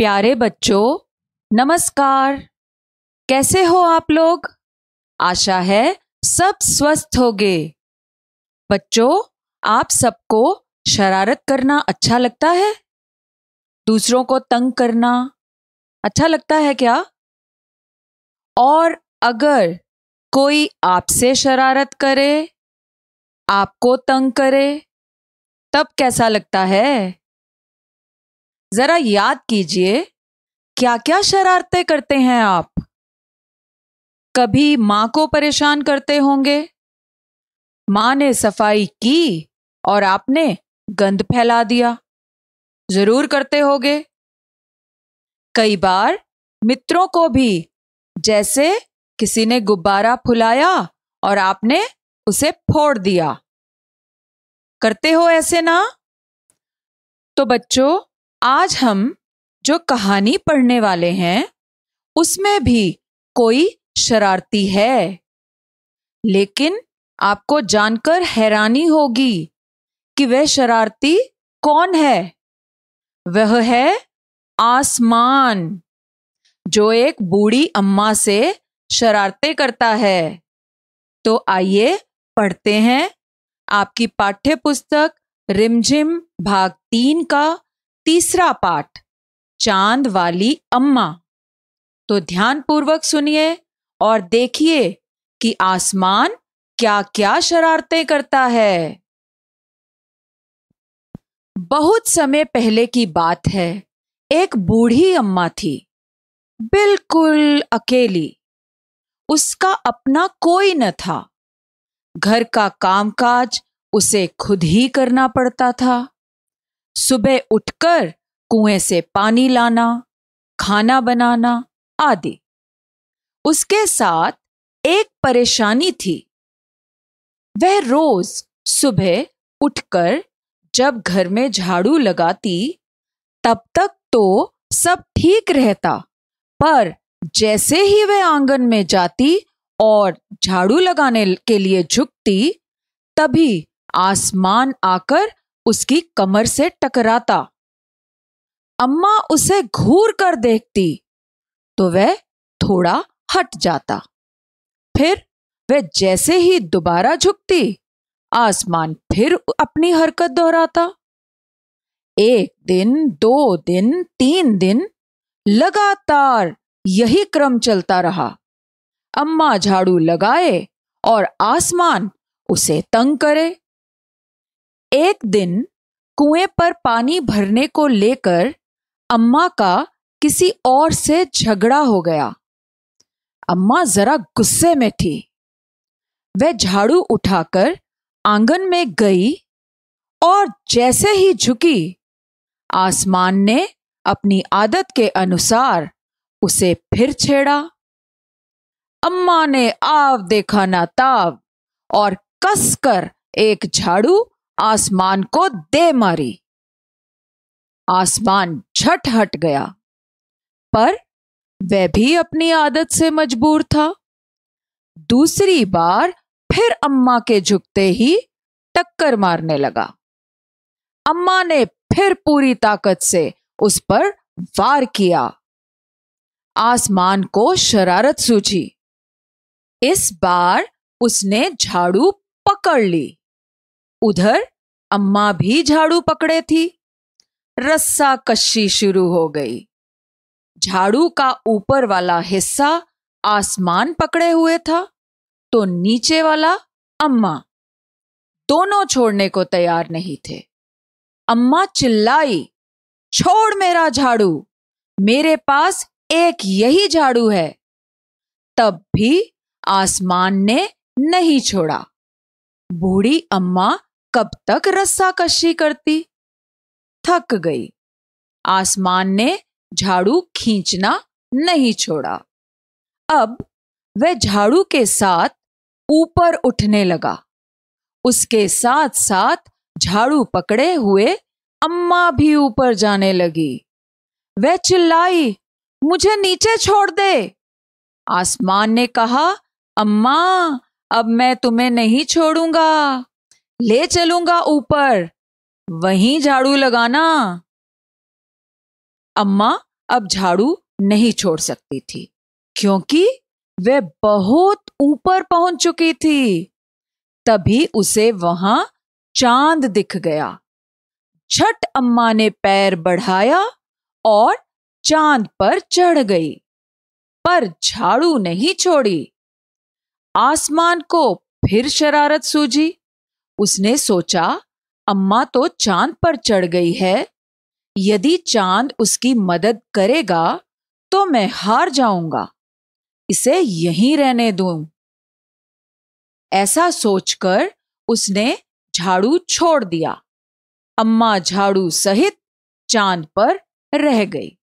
प्यारे बच्चों, नमस्कार। कैसे हो आप लोग? आशा है सब स्वस्थ होगे। बच्चों, आप सबको शरारत करना अच्छा लगता है? दूसरों को तंग करना अच्छा लगता है क्या? और अगर कोई आपसे शरारत करे, आपको तंग करे, तब कैसा लगता है? जरा याद कीजिए क्या क्या शरारतें करते हैं आप? कभी माँ को परेशान करते होंगे? माँ ने सफ़ाई की और आपने गंद फैला दिया। ज़रूर करते होगे। कई बार मित्रों को भी, जैसे किसी ने गुब्बारा फुलाया और आपने उसे फोड़ दिया। करते हो ऐसे ना? तो बच्चों आज हम जो कहानी पढ़ने वाले हैं, उसमें भी कोई शरारती है। लेकिन आपको जानकर हैरानी होगी कि वह शरारती कौन है। वह है आसमान, जो एक बूढ़ी अम्मा से शरारते करता है। तो आइए पढ़ते हैं आपकी पाठ्य पुस्तक रिमझिम भाग तीन का तीसरा पाठ, चाँद वाली अम्मा। तो ध्यानपूर्वक सुनिए और देखिए कि आसमान क्या क्या शरारतें करता है। बहुत समय पहले की बात है। एक बूढ़ी अम्मा थी। बिल्कुल अकेली। उसका अपना कोई न था। घर का कामकाज उसे खुद ही करना पड़ता था। सुबह उठकर कुएँ से पानी लाना, खाना बनाना आदि। उसके साथ एक परेशानी थी। वह रोज सुबह उठकर जब घर में झाड़ू लगाती, तब तक तो सब ठीक रहता, पर जैसे ही वह आँगन में जाती और झाड़ू लगाने के लिए झुकती, तभी आसमान आकर उसकी कमर से टकराता। अम्मा उसे घूर कर देखती तो वह थोड़ा हट जाता। फिर वह जैसे ही दोबारा झुकती, आसमान फिर अपनी हरकत दोहराता। एक दिन, दो दिन, तीन दिन लगातार यही क्रम चलता रहा। अम्मा झाड़ू लगाए और आसमान उसे तंग करे। एक दिन कुएँ पर पानी भरने को लेकर अम्मा का किसी और से झगड़ा हो गया। अम्मा जरा गुस्से में थी। वह झाड़ू उठाकर आँगन में गई और जैसे ही झुकी, आसमान ने अपनी आदत के अनुसार उसे फिर छेड़ा। अम्मा ने आव देखा ना ताव और कसकर एक झाड़ू आसमान को दे मारी। आसमान झट हट गया, पर वह भी अपनी आदत से मजबूर था। दूसरी बार फिर अम्मा के झुकते ही टक्कर मारने लगा। अम्मा ने फिर पूरी ताकत से उस पर वार किया। आसमान को शरारत सूझी। इस बार उसने झाड़ू पकड़ ली। उधर अम्मा भी झाड़ू पकड़े थी। रस्सा कश्शी शुरू हो गई। झाड़ू का ऊपर वाला हिस्सा आसमान पकड़े हुए था तो नीचे वाला अम्मा। दोनों छोड़ने को तैयार नहीं थे। अम्मा चिल्लाई, छोड़ मेरा झाड़ू, मेरे पास एक यही झाड़ू है। तब भी आसमान ने नहीं छोड़ा। बूढ़ी अम्मा कब तक रस्सा कशी करती? थक गई। आसमान ने झाड़ू खींचना नहीं छोड़ा। अब वह झाड़ू के साथ ऊपर उठने लगा। उसके साथ साथ झाड़ू पकड़े हुए अम्मा भी ऊपर जाने लगी। वह चिल्लाई, मुझे नीचे छोड़ दे! आसमान ने कहा, अम्मा, अब मैं तुम्हें नहीं छोड़ूँगा। ले चलूँगा ऊपर। वहीं झाड़ू लगाना। अम्मा अब झाड़ू नहीं छोड़ सकती थी, क्योंकि वह बहुत ऊपर पहुँच चुकी थी। तभी उसे वहाँ चाँद दिख गया। झट अम्मा ने पैर बढ़ाया और चाँद पर चढ़ गई, पर झाड़ू नहीं छोड़ी। आसमान को फिर शरारत सूझी। उसने सोचा, अम्मा तो चाँद पर चढ़ गई है। यदि चाँद उसकी मदद करेगा तो मैं हार जाऊँगा। इसे यहीं रहने दूँ। ऐसा सोचकर उसने झाड़ू छोड़ दिया। अम्मा झाड़ू सहित चाँद पर रह गई।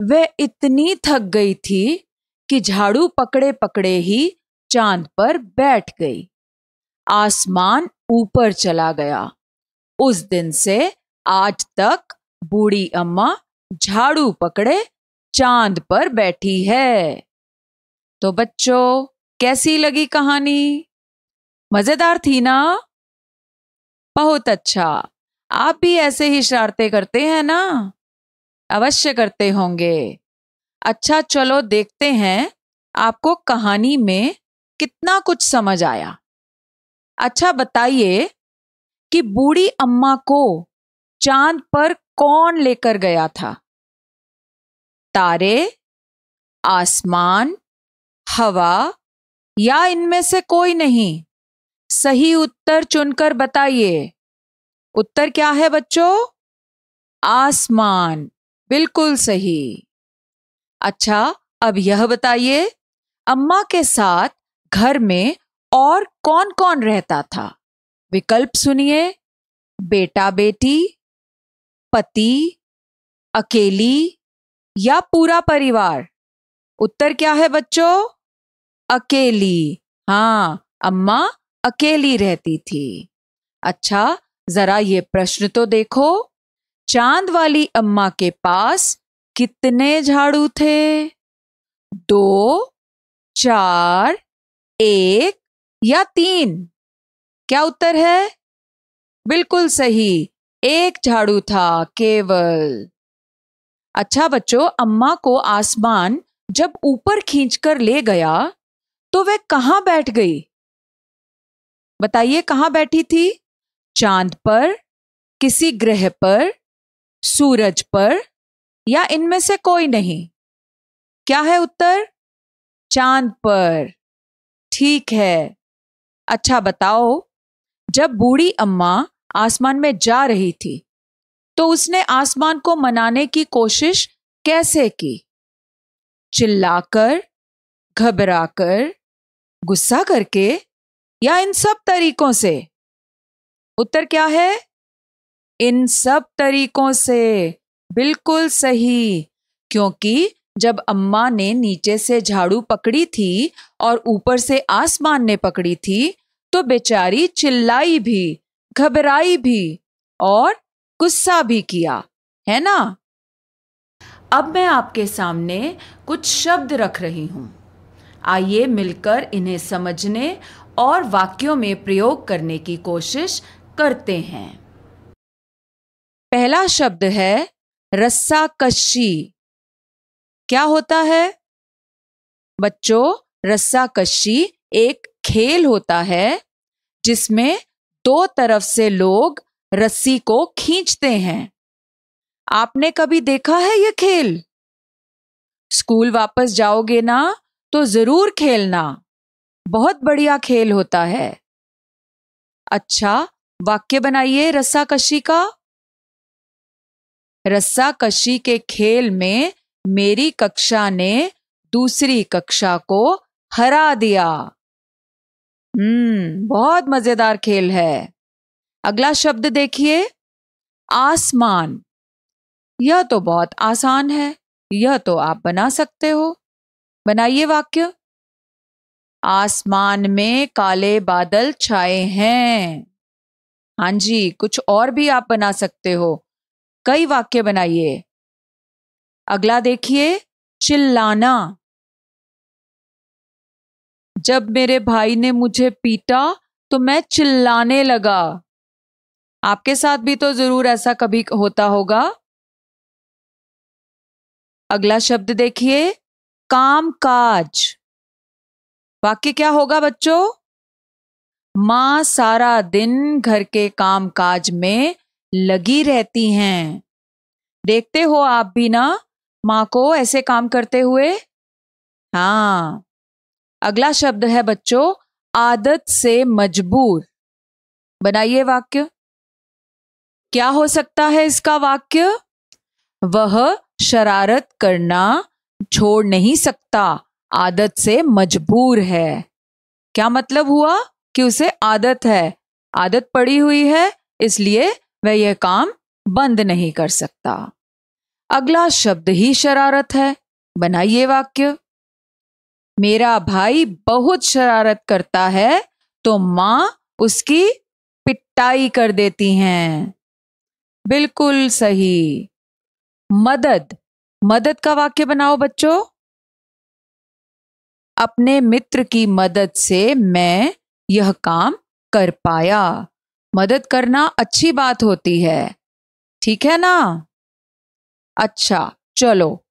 वह इतनी थक गई थी कि झाड़ू पकड़े पकड़े ही चाँद पर बैठ गई। आसमान ऊपर चला गया। उस दिन से आज तक बूढ़ी अम्मा झाड़ू पकड़े चाँद पर बैठी है। तो बच्चों, कैसी लगी कहानी? मज़ेदार थी ना? बहुत अच्छा। आप भी ऐसे ही शरारते करते हैं ना? अवश्य करते होंगे। अच्छा चलो देखते हैं आपको कहानी में कितना कुछ समझ आया। अच्छा बताइए कि बूढ़ी अम्मा को चाँद पर कौन लेकर गया था? तारे, आसमान, हवा या इनमें से कोई नहीं? सही उत्तर चुनकर बताइए। उत्तर क्या है बच्चों? आसमान। बिल्कुल सही। अच्छा अब यह बताइए, अम्मा के साथ घर में और कौन कौन रहता था? विकल्प सुनिए। बेटा बेटी, पति, अकेली या पूरा परिवार? उत्तर क्या है बच्चों? अकेली। हाँ अम्मा अकेली रहती थी। अच्छा जरा ये प्रश्न तो देखो। चाँद वाली अम्मा के पास कितने झाड़ू थे? दो, चार, एक या तीन? क्या उत्तर है? बिल्कुल सही। एक झाड़ू था, केवल। अच्छा बच्चों, अम्मा को आसमान जब ऊपर खींचकर ले गया तो वह कहाँ बैठ गई? बताइए कहाँ बैठी थी? चाँद पर, किसी ग्रह पर, सूरज पर, या इनमें से कोई नहीं? क्या है उत्तर? चाँद पर। ठीक है। अच्छा बताओ, जब बूढ़ी अम्मा आसमान में जा रही थी तो उसने आसमान को मनाने की कोशिश कैसे की? चिल्लाकर, घबराकर, गुस्सा करके, या इन सब तरीकों से? उत्तर क्या है? इन सब तरीकों से। बिल्कुल सही, क्योंकि जब अम्मा ने नीचे से झाड़ू पकड़ी थी और ऊपर से आसमान ने पकड़ी थी तो बेचारी चिल्लाई भी, घबराई भी और गुस्सा भी किया, है ना? अब मैं आपके सामने कुछ शब्द रख रही हूँ। आइए मिलकर इन्हें समझने और वाक्यों में प्रयोग करने की कोशिश करते हैं। पहला शब्द है रस्सा कशी क्या होता है? बच्चों रस्सा कशी एक खेल होता है, जिसमें दो तरफ़ से लोग रस्सी को खींचते हैं। आपने कभी देखा है यह खेल? स्कूल वापस जाओगे ना तो ज़रूर खेलना। बहुत बढ़िया खेल होता है। अच्छा वाक्य बनाइए रस्सा कशी का। रस्सा कशी के खेल में मेरी कक्षा ने दूसरी कक्षा को हरा दिया। हम्म बहुत मज़ेदार खेल है। अगला शब्द देखिए। आसमान। यह तो बहुत आसान है। यह तो आप बना सकते हो। बनाइए वाक्य। आसमान में काले बादल छाए हैं। हाँ जी, कुछ और भी आप बना सकते हो। कई वाक्य बनाइए। अगला देखिए, चिल्लाना। जब मेरे भाई ने मुझे पीटा तो मैं चिल्लाने लगा। आपके साथ भी तो ज़रूर ऐसा कभी होता होगा। अगला शब्द देखिए काम काज वाक्य क्या होगा बच्चों? माँ सारा दिन घर के काम काज में लगी रहती हैं। देखते हो आप भी ना माँ को ऐसे काम करते हुए? हाँ। अगला शब्द है बच्चों, आदत से मजबूर। बनाइए वाक्य। क्या हो सकता है इसका वाक्य? वह शरारत करना छोड़ नहीं सकता, आदत से मजबूर है। क्या मतलब हुआ कि उसे आदत है? आदत पड़ी हुई है, इसलिए वह यह काम बंद नहीं कर सकता। अगला शब्द ही शरारत है। बनाइए वाक्य। मेरा भाई बहुत शरारत करता है तो माँ उसकी पिटाई कर देती हैं। बिल्कुल सही। मदद। मदद का वाक्य बनाओ बच्चों। अपने मित्र की मदद से मैं यह काम कर पाया। मदद करना अच्छी बात होती है। ठीक है ना? अच्छा चलो।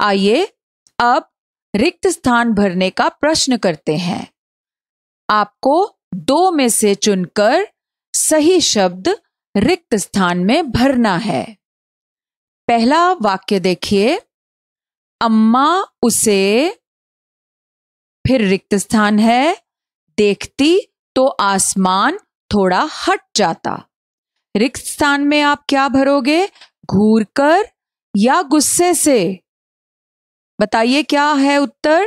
आइए, अब रिक्त स्थान भरने का प्रश्न करते हैं। आपको दो में से चुनकर सही शब्द रिक्त स्थान में भरना है। पहला वाक्य देखिए। अम्मा उसे फिर रिक्त स्थान है। देखती तो आसमान थोड़ा हट जाता। रिक्त स्थान में आप क्या भरोगे? घूर कर या गुस्से से? बताइए, क्या है उत्तर?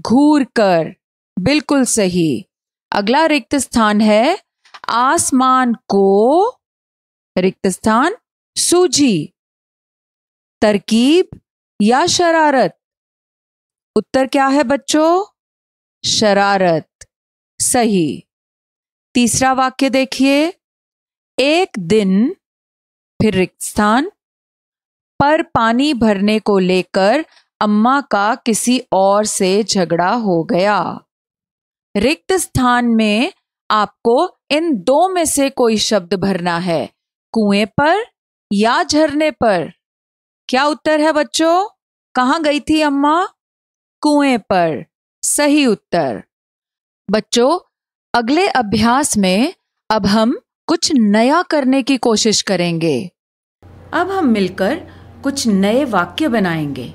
घूर कर। बिल्कुल सही। अगला रिक्त स्थान है आसमान को। रिक्त स्थान सूझी तरकीब या शरारत? उत्तर क्या है बच्चों? शरारत। सही। तीसरा वाक्य देखिए। एक दिन, फिर रिक्त स्थान पर पानी भरने को लेकर अम्मा का किसी और से झगड़ा हो गया। रिक्त स्थान में आपको इन दो में से कोई शब्द भरना है, कुएँ पर या झरने पर। क्या उत्तर है बच्चों? कहाँ गई थी अम्मा? कुएँ पर। सही उत्तर। बच्चों, अगले अभ्यास में अब हम कुछ नया करने की कोशिश करेंगे। अब हम मिलकर कुछ नए वाक्य बनाएँगे।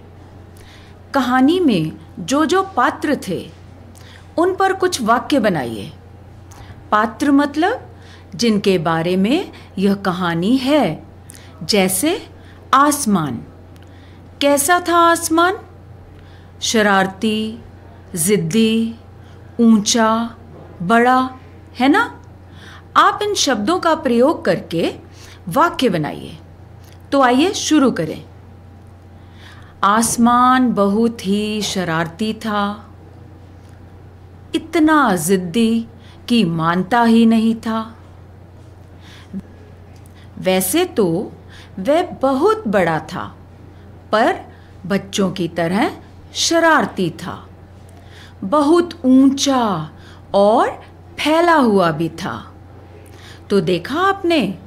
कहानी में जो जो पात्र थे, उन पर कुछ वाक्य बनाइए। पात्र मतलब जिनके बारे में यह कहानी है, जैसे आसमान। कैसा था आसमान? शरारती, ज़िद्दी, ऊँचा, बड़ा, है ना? आप इन शब्दों का प्रयोग करके वाक्य बनाइए। तो आइए शुरू करें। आसमान बहुत ही शरारती था। इतना ज़िद्दी कि मानता ही नहीं था। वैसे तो वह बहुत बड़ा था, पर बच्चों की तरह शरारती था। बहुत ऊँचा और फैला हुआ भी था। तो देखा आपने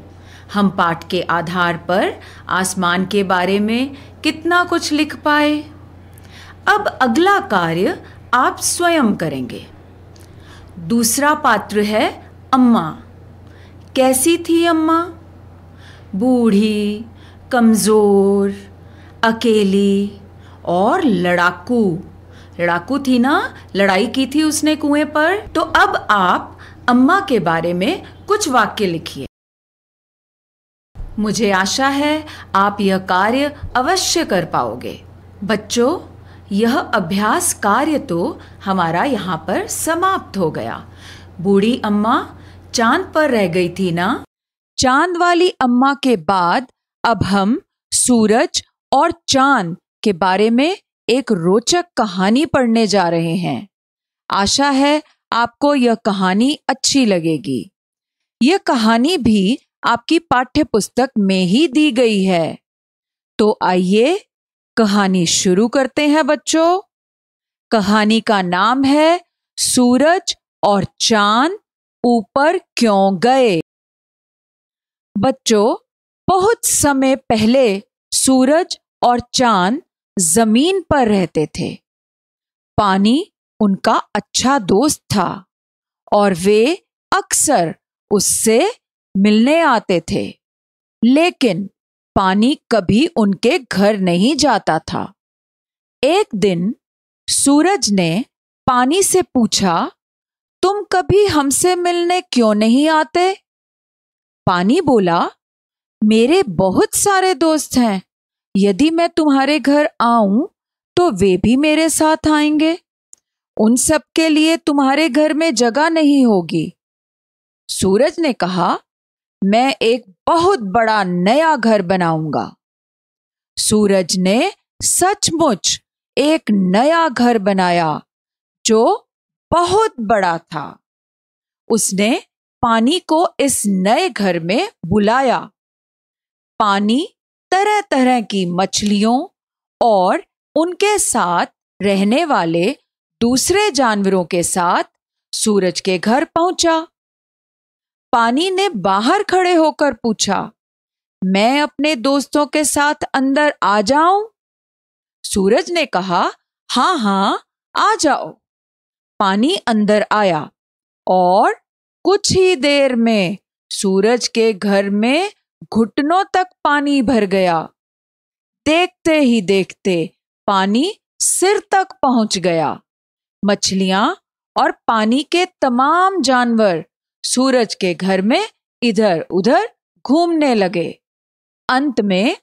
हम पाठ के आधार पर आसमान के बारे में कितना कुछ लिख पाए? अब अगला कार्य आप स्वयं करेंगे। दूसरा पात्र है अम्मा। कैसी थी अम्मा? बूढ़ी, कमज़ोर, अकेली और लड़ाकू। लड़ाकू थी ना? लड़ाई की थी उसने कुएँ पर। तो अब आप अम्मा के बारे में कुछ वाक्य लिखिए। मुझे आशा है आप यह कार्य अवश्य कर पाओगे। बच्चों, यह अभ्यास कार्य तो हमारा यहाँ पर समाप्त हो गया। बूढ़ी अम्मा, चाँद पर रह गई थी ना? चाँद वाली अम्मा के बाद अब हम सूरज और चाँद के बारे में एक रोचक कहानी पढ़ने जा रहे हैं। आशा है आपको यह कहानी अच्छी लगेगी। यह कहानी भी आपकी पाठ्य पुस्तक में ही दी गई है। तो आइए, कहानी शुरू करते हैं बच्चों। कहानी का नाम है, सूरज और चाँद ऊपर क्यों गए? बच्चों, बहुत समय पहले सूरज और चाँद ज़मीन पर रहते थे। पानी उनका अच्छा दोस्त था और वे अक्सर उससे मिलने आते थे। लेकिन पानी कभी उनके घर नहीं जाता था। एक दिन सूरज ने पानी से पूछा, तुम कभी हमसे मिलने क्यों नहीं आते? पानी बोला, मेरे बहुत सारे दोस्त हैं। यदि मैं तुम्हारे घर आऊँ तो वे भी मेरे साथ आएँगे। उन सब के लिए तुम्हारे घर में जगह नहीं होगी। सूरज ने कहा मैं एक बहुत बड़ा नया घर बनाऊँगा। सूरज ने सचमुच एक नया घर बनाया जो बहुत बड़ा था। उसने पानी को इस नए घर में बुलाया। पानी तरह तरह की मछलियों और उनके साथ रहने वाले दूसरे जानवरों के साथ सूरज के घर पहुँचा। पानी ने बाहर खड़े होकर पूछा, मैं अपने दोस्तों के साथ अंदर आ जाऊँ? सूरज ने कहा, हाँ हाँ, आ जाओ। पानी अंदर आया और कुछ ही देर में सूरज के घर में घुटनों तक पानी भर गया। देखते ही देखते पानी सिर तक पहुँच गया। मछलियाँ और पानी के तमाम जानवर सूरज के घर में इधर उधर घूमने लगे। अंत में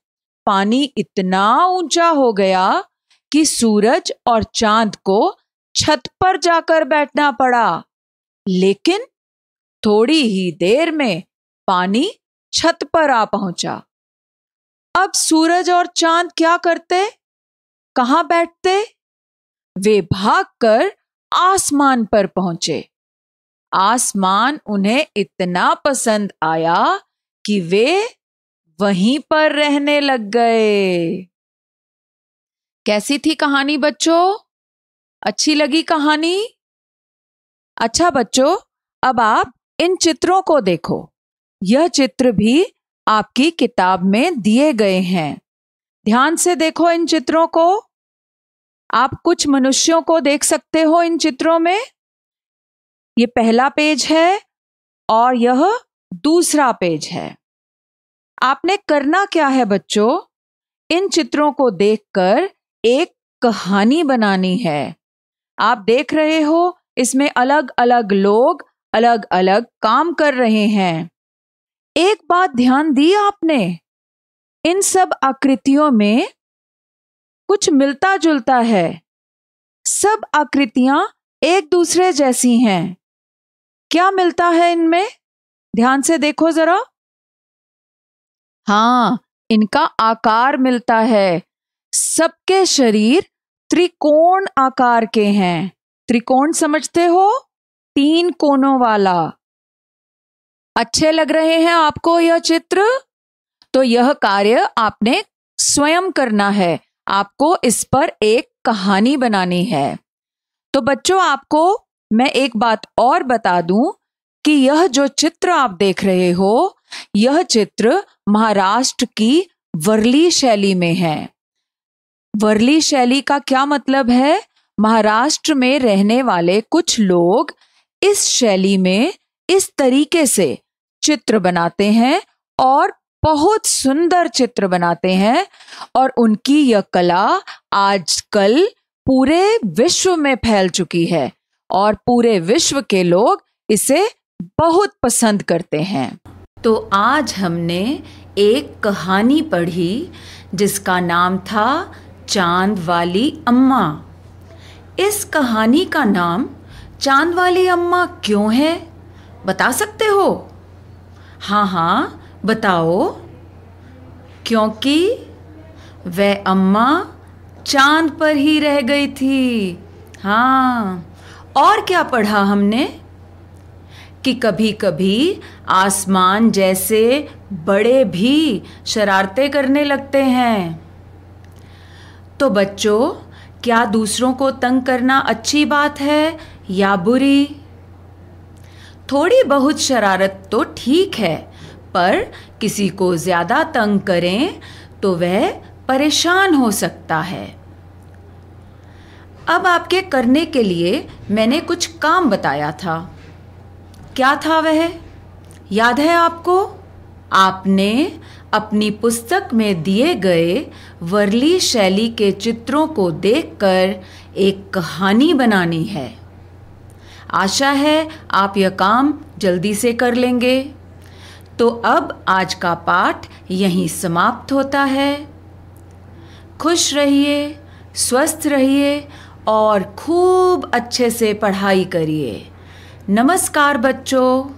पानी इतना ऊँचा हो गया कि सूरज और चाँद को छत पर जाकर बैठना पड़ा। लेकिन थोड़ी ही देर में पानी छत पर आ पहुँचा। अब सूरज और चाँद क्या करते? कहाँ बैठते? वे भागकर आसमान पर पहुँचे। आसमान उन्हें इतना पसंद आया कि वे वहीं पर रहने लग गए। कैसी थी कहानी बच्चों? अच्छी लगी कहानी? अच्छा बच्चों, अब आप इन चित्रों को देखो। यह चित्र भी आपकी किताब में दिए गए हैं। ध्यान से देखो इन चित्रों को। आप कुछ मनुष्यों को देख सकते हो इन चित्रों में। ये पहला पेज है और यह दूसरा पेज है। आपने करना क्या है बच्चों? इन चित्रों को देखकर एक कहानी बनानी है। आप देख रहे हो, इसमें अलग अलग लोग अलग अलग काम कर रहे हैं। एक बात ध्यान दी आपने? इन सब आकृतियों में कुछ मिलता जुलता है। सब आकृतियाँ एक दूसरे जैसी हैं। क्या मिलता है इनमें? ध्यान से देखो जरा। हाँ इनका आकार मिलता है। सबके शरीर त्रिकोण आकार के हैं। त्रिकोण समझते हो? तीन कोनों वाला। अच्छे लग रहे हैं आपको यह चित्र? तो यह कार्य आपने स्वयं करना है। आपको इस पर एक कहानी बनानी है। तो बच्चों, आपको मैं एक बात और बता दूँ कि यह जो चित्र आप देख रहे हो, यह चित्र महाराष्ट्र की वर्ली शैली में है। वर्ली शैली का क्या मतलब है? महाराष्ट्र में रहने वाले कुछ लोग इस शैली में इस तरीके से चित्र बनाते हैं और बहुत सुंदर चित्र बनाते हैं और उनकी यह कला आजकल पूरे विश्व में फैल चुकी है। और पूरे विश्व के लोग इसे बहुत पसंद करते हैं। तो आज हमने एक कहानी पढ़ी जिसका नाम था चाँद वाली अम्मा। इस कहानी का नाम चाँद वाली अम्मा क्यों है, बता सकते हो? हाँ हाँ बताओ। क्योंकि वह अम्मा चाँद पर ही रह गई थी। हाँ। और क्या पढ़ा हमने? कि कभी कभी आसमान जैसे बड़े भी शरारतें करने लगते हैं। तो बच्चों, क्या दूसरों को तंग करना अच्छी बात है या बुरी? थोड़ी बहुत शरारत तो ठीक है, पर किसी को ज़्यादा तंग करें तो वह परेशान हो सकता है। अब आपके करने के लिए मैंने कुछ काम बताया था। क्या था वह? याद है आपको? आपने अपनी पुस्तक में दिए गए वर्ली शैली के चित्रों को देखकर एक कहानी बनानी है। आशा है आप यह काम जल्दी से कर लेंगे। तो अब आज का पाठ यहीं समाप्त होता है। खुश रहिए, स्वस्थ रहिए और खूब अच्छे से पढ़ाई करिए। नमस्कार बच्चों।